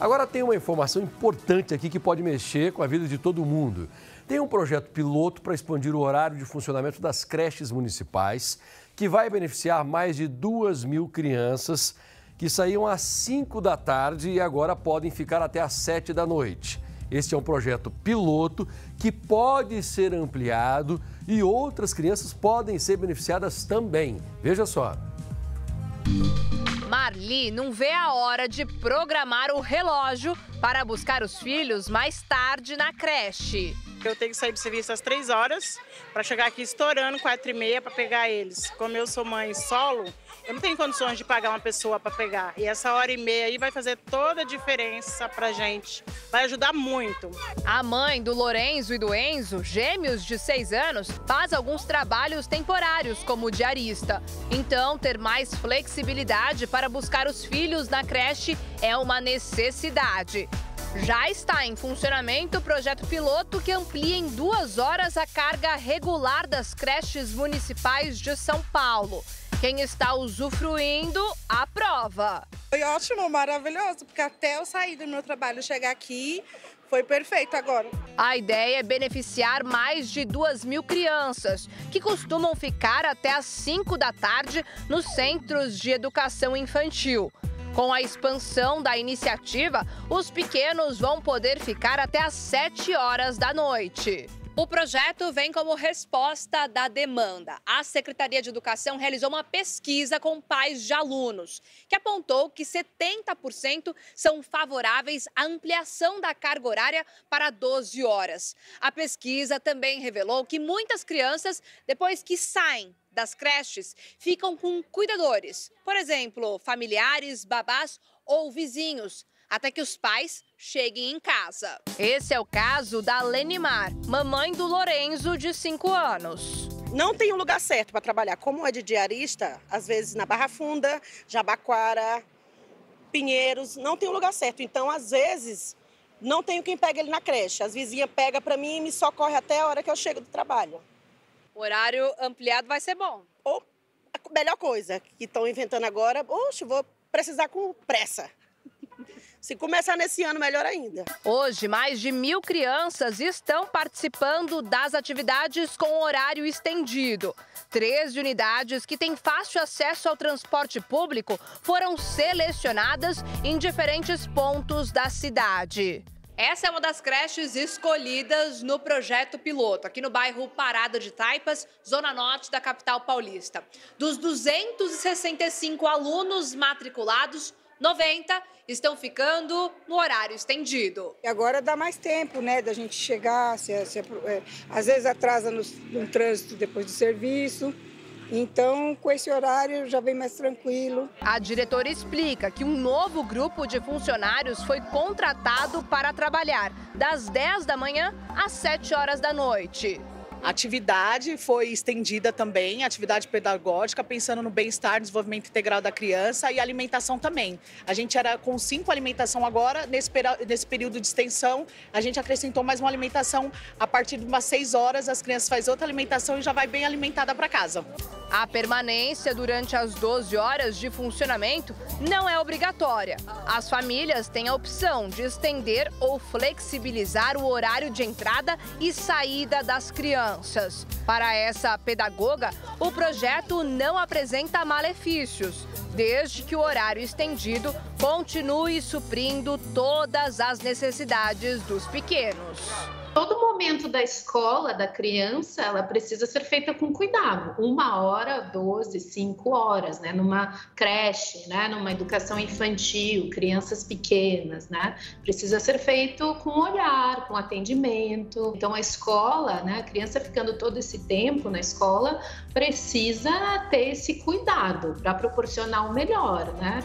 Agora tem uma informação importante aqui que pode mexer com a vida de todo mundo. Tem um projeto piloto para expandir o horário de funcionamento das creches municipais, que vai beneficiar mais de duas mil crianças que saíam às 5 da tarde e agora podem ficar até às 7 da noite. Este é um projeto piloto que pode ser ampliado e outras crianças podem ser beneficiadas também. Veja só. Marli não vê a hora de programar o relógio para buscar os filhos mais tarde na creche. Eu tenho que sair do serviço às três horas para chegar aqui estourando quatro e meia para pegar eles. Como eu sou mãe solo, eu não tenho condições de pagar uma pessoa para pegar. E essa hora e meia aí vai fazer toda a diferença para gente. Vai ajudar muito. A mãe do Lorenzo e do Enzo, gêmeos de seis anos, faz alguns trabalhos temporários como diarista. Então, ter mais flexibilidade para buscar os filhos na creche é uma necessidade. Já está em funcionamento o projeto piloto que amplia em duas horas a carga regular das creches municipais de São Paulo. Quem está usufruindo, aprova. Foi ótimo, maravilhoso, porque até eu sair do meu trabalho chegar aqui, foi perfeito agora. A ideia é beneficiar mais de duas mil crianças, que costumam ficar até às 5 da tarde nos centros de educação infantil. Com a expansão da iniciativa, os pequenos vão poder ficar até às 7 horas da noite. O projeto vem como resposta da demanda. A Secretaria de Educação realizou uma pesquisa com pais de alunos, que apontou que 70% são favoráveis à ampliação da carga horária para 12 horas. A pesquisa também revelou que muitas crianças, depois que saem das creches ficam com cuidadores, por exemplo, familiares, babás ou vizinhos, até que os pais cheguem em casa. Esse é o caso da Lenimar, mamãe do Lorenzo, de 5 anos. Não tem um lugar certo para trabalhar. Como é de diarista, às vezes na Barra Funda, Jabaquara, Pinheiros, não tem um lugar certo. Então, às vezes, não tenho quem pega ele na creche. As vizinhas pegam para mim e me socorre até a hora que eu chego do trabalho. O horário ampliado vai ser bom. Ou a melhor coisa que estão inventando agora, oxe, vou precisar com pressa. Se começar nesse ano, melhor ainda. Hoje, mais de mil crianças estão participando das atividades com horário estendido. Três unidades que têm fácil acesso ao transporte público foram selecionadas em diferentes pontos da cidade. Essa é uma das creches escolhidas no projeto piloto, aqui no bairro Parada de Taipas, zona norte da capital paulista. Dos 265 alunos matriculados, 90 estão ficando no horário estendido. E agora dá mais tempo, né, da gente chegar, se, se, é, às vezes atrasa no, no trânsito depois do serviço. Então, com esse horário já vem mais tranquilo. A diretora explica que um novo grupo de funcionários foi contratado para trabalhar das 10 da manhã às 7 horas da noite. A atividade foi estendida também, atividade pedagógica, pensando no bem-estar, desenvolvimento integral da criança e alimentação também. A gente era com cinco alimentação agora, nesse, nesse período de extensão, a gente acrescentou mais uma alimentação a partir de umas seis horas, as crianças fazem outra alimentação e já vai bem alimentada para casa. A permanência durante as 12 horas de funcionamento não é obrigatória. As famílias têm a opção de estender ou flexibilizar o horário de entrada e saída das crianças. Para essa pedagoga, o projeto não apresenta malefícios, desde que o horário estendido continue suprindo todas as necessidades dos pequenos todo momento da escola da criança ela precisa ser feita com cuidado. Uma hora doze cinco horas né? Numa creche né? Numa educação infantil crianças pequenas né? Precisa ser feito com olhar com atendimento. Então a escola né? A criança ficando todo esse tempo na escola precisa ter esse cuidado para proporcionar o melhor né